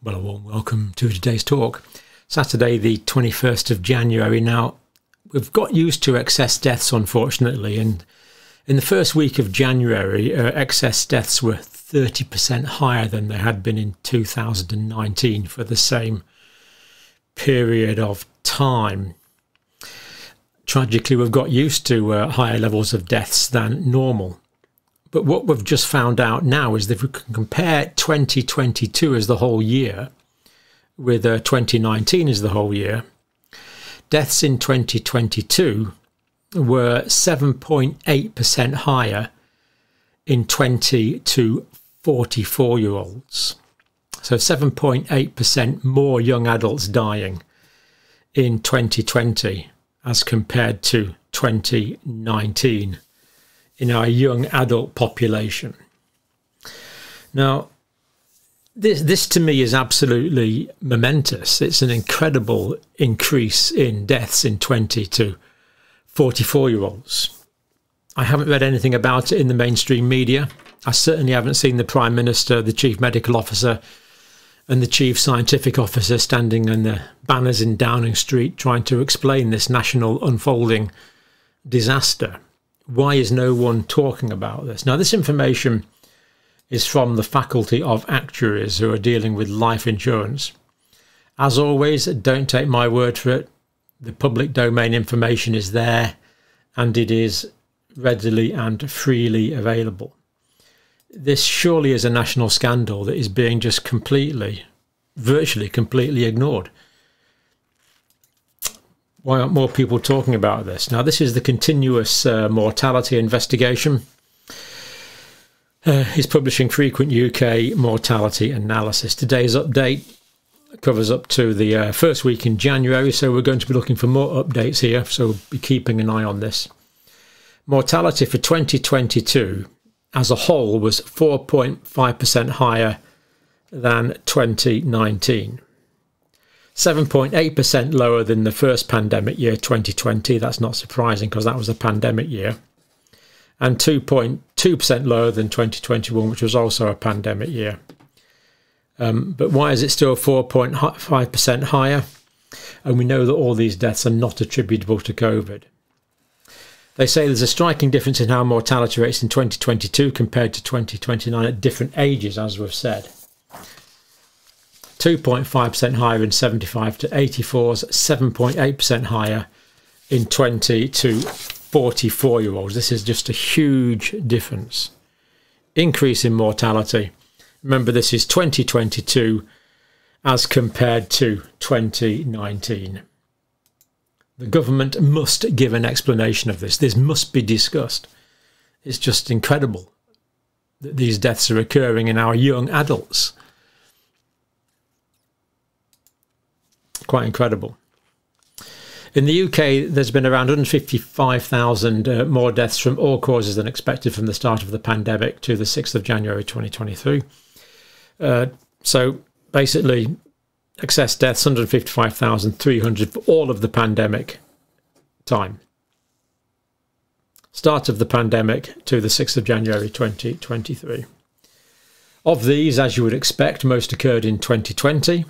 Well, a warm welcome to today's talk. Saturday, the 21st of January. Now, we've got used to excess deaths, unfortunately, and in the first week of January, uh, excess deaths were 30% higher than they had been in 2019 for the same period of time. Tragically, we've got used to uh, higher levels of deaths than normal. But what we've just found out now is that if we can compare 2022 as the whole year with uh, 2019 as the whole year, deaths in 2022 were 7.8% higher in 20 to 44 year olds. So 7.8% more young adults dying in 2020 as compared to 2019 in our young adult population. Now, this, this to me is absolutely momentous. It's an incredible increase in deaths in 20 to 44 year olds. I haven't read anything about it in the mainstream media. I certainly haven't seen the Prime Minister, the Chief Medical Officer, and the Chief Scientific Officer standing in the banners in Downing Street trying to explain this national unfolding disaster. Why is no one talking about this? Now, this information is from the Faculty of Actuaries who are dealing with life insurance. As always, don't take my word for it. The public domain information is there and it is readily and freely available. This surely is a national scandal that is being just completely, virtually completely ignored why aren't more people talking about this? Now, this is the continuous uh, mortality investigation. Uh, he's publishing frequent UK mortality analysis. Today's update covers up to the uh, first week in January, so we're going to be looking for more updates here, so we'll be keeping an eye on this. Mortality for 2022 as a whole was 4.5% higher than 2019. 7.8% lower than the first pandemic year 2020. That's not surprising because that was a pandemic year. And 2.2% lower than 2021, which was also a pandemic year. Um, but why is it still 4.5% higher? And we know that all these deaths are not attributable to COVID. They say there's a striking difference in how mortality rates in 2022 compared to 2029 at different ages, as we've said. 2.5% higher in 75 to 84s, 7.8% higher in 20 to 44 year olds. This is just a huge difference. Increase in mortality. Remember, this is 2022 as compared to 2019. The government must give an explanation of this. This must be discussed. It's just incredible that these deaths are occurring in our young adults. Quite incredible. In the UK, there's been around 155,000 uh, more deaths from all causes than expected from the start of the pandemic to the 6th of January 2023. Uh, so basically, excess deaths 155,300 for all of the pandemic time. Start of the pandemic to the 6th of January 2023. Of these, as you would expect, most occurred in 2020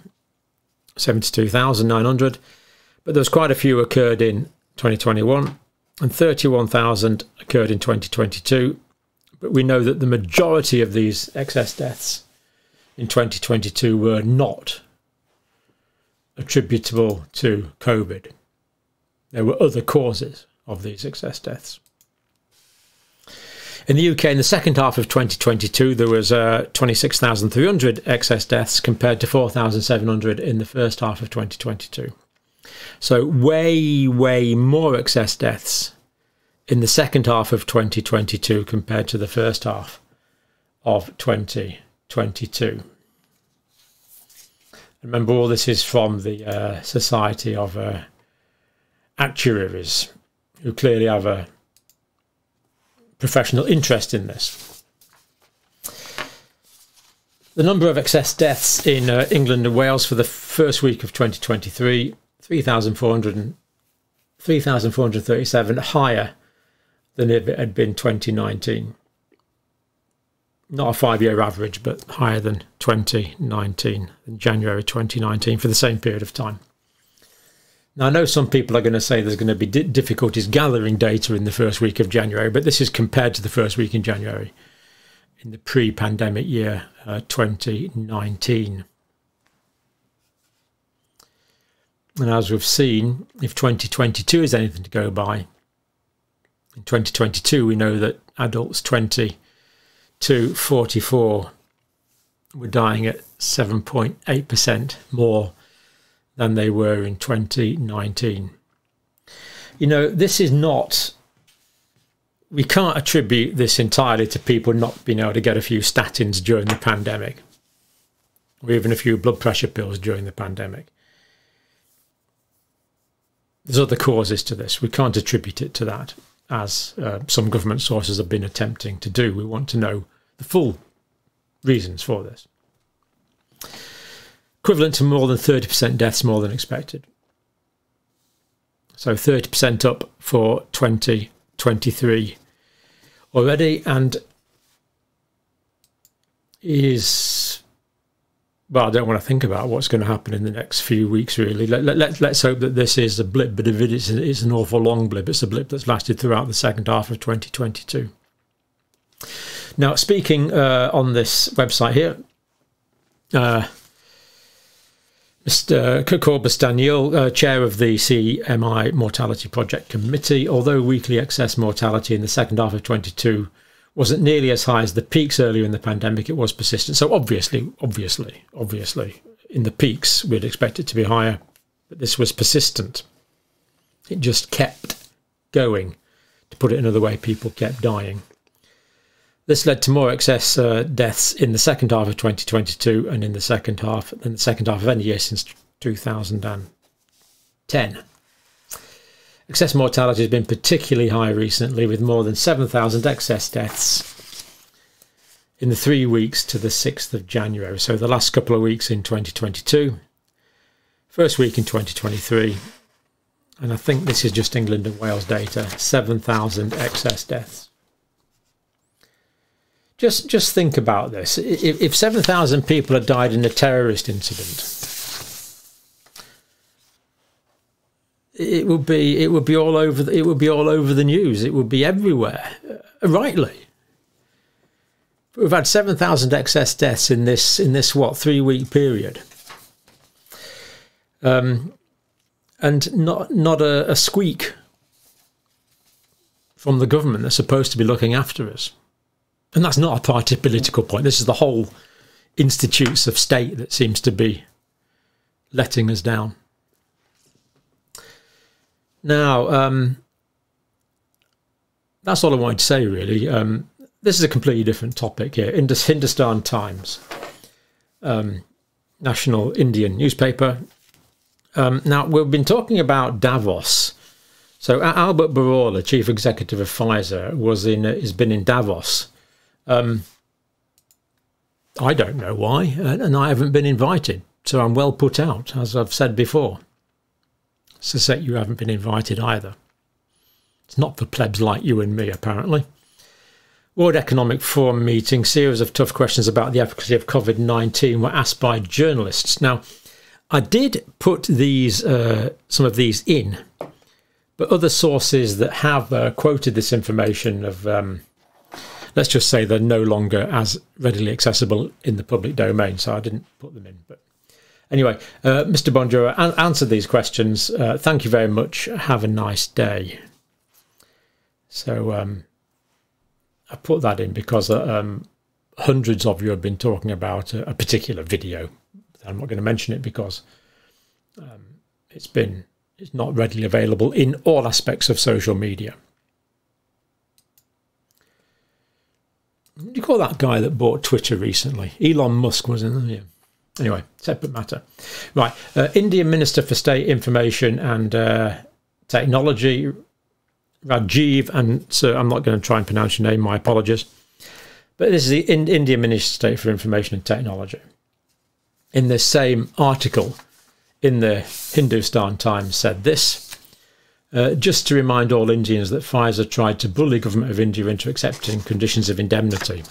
72,900, but there was quite a few occurred in 2021 and 31,000 occurred in 2022. But we know that the majority of these excess deaths in 2022 were not attributable to COVID. There were other causes of these excess deaths. In the UK, in the second half of 2022, there was uh, 26,300 excess deaths compared to 4,700 in the first half of 2022. So, way, way more excess deaths in the second half of 2022 compared to the first half of 2022. Remember, all this is from the uh, Society of uh, Actuaries, who clearly have a professional interest in this. The number of excess deaths in uh, England and Wales for the first week of 2023 3,437, higher than it had been 2019. not a five year average, but higher than 2019, in January 2019, for the same period of time. Now, I know some people are going to say there's going to be difficulties gathering data in the first week of January, but this is compared to the first week in January in the pre pandemic year uh, 2019. And as we've seen, if 2022 is anything to go by, in 2022 we know that adults 20 to 44 were dying at 7.8% more than they were in 2019. You know, this is not, we can't attribute this entirely to people not being able to get a few statins during the pandemic or even a few blood pressure pills during the pandemic. There's other causes to this. We can't attribute it to that as uh, some government sources have been attempting to do. We want to know the full reasons for this. Equivalent to more than 30% deaths more than expected. So 30% up for 2023 already and is well, I don't want to think about what's going to happen in the next few weeks, really. Let, let, let, let's hope that this is a blip, but if it is, it's an awful long blip, it's a blip that's lasted throughout the second half of 2022. Now, speaking uh, on this website here, uh, Mr. Cobus Daneel, uh, chair of the CMI Mortality Project Committee, although weekly excess mortality in the second half of 22 wasn't nearly as high as the peaks earlier in the pandemic. It was persistent. So obviously, obviously, obviously, in the peaks we'd expect it to be higher, but this was persistent. It just kept going. To put it another way, people kept dying. This led to more excess uh, deaths in the second half of 2022 and in the second half than the second half of any year since 2010. Excess mortality has been particularly high recently, with more than 7,000 excess deaths in the three weeks to the 6th of January. So the last couple of weeks in 2022, first week in 2023, and I think this is just England and Wales data 7,000 excess deaths. Just, just think about this. If, if 7,000 people had died in a terrorist incident, it would be it would be all over the, it would be all over the news. It would be everywhere, uh, rightly. We've had seven thousand excess deaths in this in this what three week period, um, and not not a, a squeak from the government that's supposed to be looking after us, and that's not a party political point. This is the whole institutes of state that seems to be letting us down. Now, um, that's all I wanted to say, really. Um, this is a completely different topic here. Indus Hindustan Times, um, national Indian newspaper. Um, now, we've been talking about Davos. So, Albert Bourla, chief executive of Pfizer, was in has been in Davos. Um, I don't know why, and I haven't been invited, so I'm well put out, as I've said before suspect you haven't been invited either. It's not for plebs like you and me, apparently. World Economic Forum meeting, series of tough questions about the efficacy of COVID 19 were asked by journalists. Now, I did put these, uh, some of these in, but other sources that have uh, quoted this information of, um, let's just say they're no longer as readily accessible in the public domain, so I didn't put them in. But Anyway, uh, Mr. Bonjoro an- answered these questions. Uh, thank you very much. Have a nice day. So um, I put that in because uh, um, hundreds of you have been talking about a, a, particular video. I'm not going to mention it because um, it's been it's not readily available in all aspects of social media. What do you that guy that bought Twitter recently? Elon Musk, wasn't it? Anyway, separate matter. Right, uh, Indian Minister for State Information and uh, Technology, Rajiv, and so I'm not going to try and pronounce your name, my apologies. But this is the in- Indian Minister of State for Information and Technology. In the same article in the Hindustan Times said this. Uh, just to remind all Indians that Pfizer tried to bully government of India into accepting conditions of indemnity.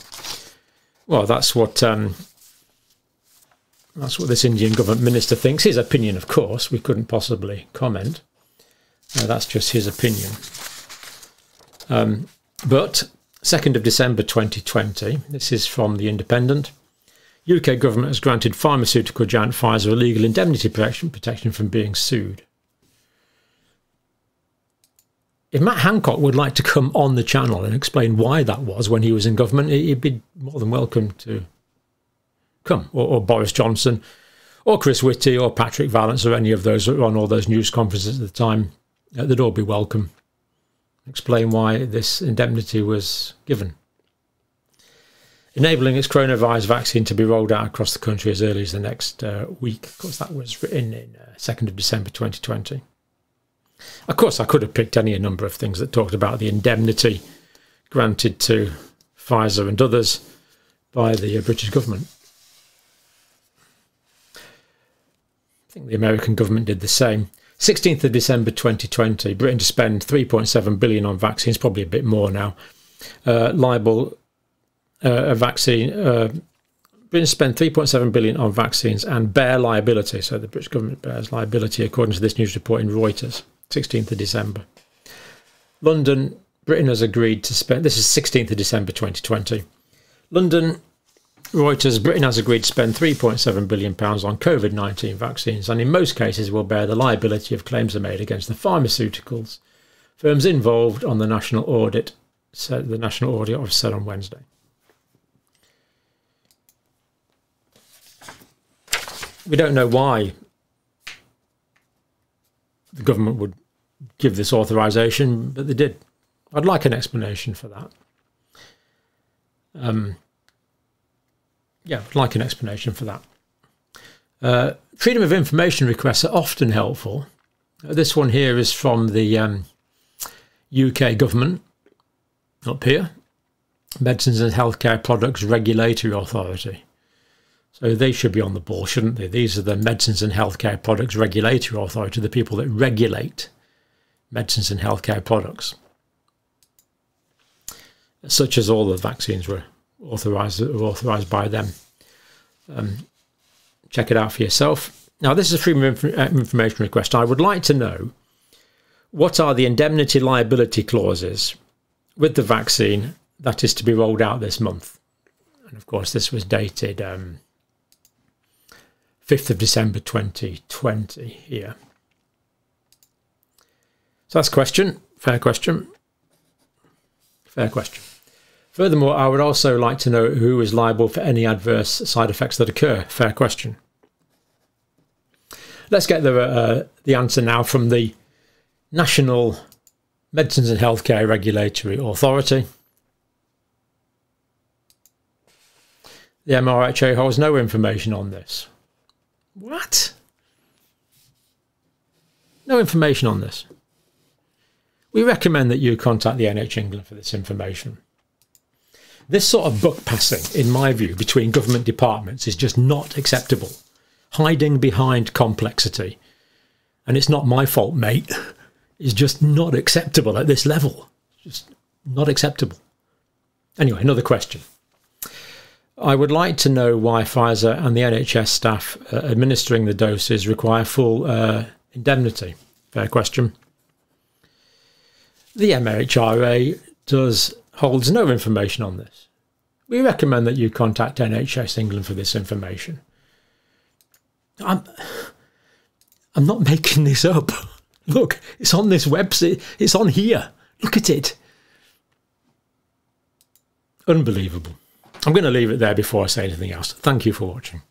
Well, that's what um, that's what this Indian government minister thinks. His opinion, of course. We couldn't possibly comment. Uh, that's just his opinion. Um, but 2nd of December 2020, this is from The Independent. UK government has granted pharmaceutical giant Pfizer a legal indemnity protection, protection from being sued. If Matt Hancock would like to come on the channel and explain why that was when he was in government, he'd be more than welcome to come, or, or Boris Johnson, or Chris Whitty, or Patrick Vallance, or any of those on all those news conferences at the time. Uh, they'd all be welcome. Explain why this indemnity was given. Enabling its coronavirus vaccine to be rolled out across the country as early as the next uh, week. Of course, that was written in uh, 2nd of December 2020. Of course, I could have picked any number of things that talked about the indemnity granted to Pfizer and others by the uh, British government. I think the American government did the same. 16th of December 2020, Britain to spend 3.7 billion on vaccines, probably a bit more now. Uh, liable uh, a vaccine. Uh, Britain spent 3.7 billion on vaccines and bear liability. So the British government bears liability, according to this news report in Reuters, 16th of December. London, Britain has agreed to spend. This is 16th of December 2020. London Reuters, Britain has agreed to spend £3.7 billion on COVID 19 vaccines and in most cases will bear the liability of claims are made against the pharmaceuticals firms involved on the national audit, said the National Audit Office said on Wednesday. We don't know why the government would give this authorization, but they did. I'd like an explanation for that. Um, yeah, I'd like an explanation for that. Uh, freedom of information requests are often helpful. Uh, this one here is from the um, UK government up here, Medicines and Healthcare Products Regulatory Authority. So they should be on the ball, shouldn't they? These are the Medicines and Healthcare Products Regulatory Authority, the people that regulate medicines and healthcare products, such as all the vaccines were authorized were authorized by them. Um, check it out for yourself. Now, this is a freedom of uh, information request. I would like to know what are the indemnity liability clauses with the vaccine that is to be rolled out this month. And of course, this was dated um, 5th of December 2020 here. So that's a question. Fair question. Fair question. Furthermore, I would also like to know who is liable for any adverse side effects that occur. Fair question. Let's get the, uh, the answer now from the National Medicines and Healthcare Regulatory Authority. The MRHA holds no information on this. What? No information on this. We recommend that you contact the NH England for this information. This sort of buck passing, in my view, between government departments is just not acceptable. Hiding behind complexity, and it's not my fault, mate, is just not acceptable at this level. Just not acceptable. Anyway, another question. I would like to know why Pfizer and the NHS staff uh, administering the doses require full uh, indemnity. Fair question. The MHRA does holds no information on this. We recommend that you contact NHS England for this information. I'm, I'm not making this up. Look, it's on this website. It's on here. Look at it. Unbelievable. I'm going to leave it there before I say anything else. Thank you for watching.